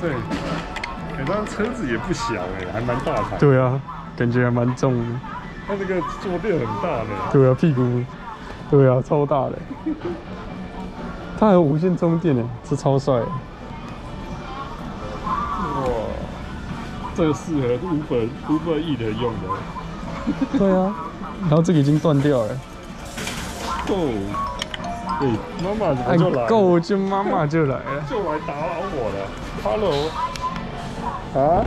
塞，哎，那车子也不小哎，还蛮大台。对啊，感觉还蛮重的。它这个坐垫很大呢。对啊，屁股，对啊，超大的。它还有无线充电呢，这超帅。哇，这个适合 Uber Uber E 的用的。对啊，然后这个已经断掉了。够，哎，妈妈怎么就来？够就妈妈就来了，就来打扰我了。Hello，啊？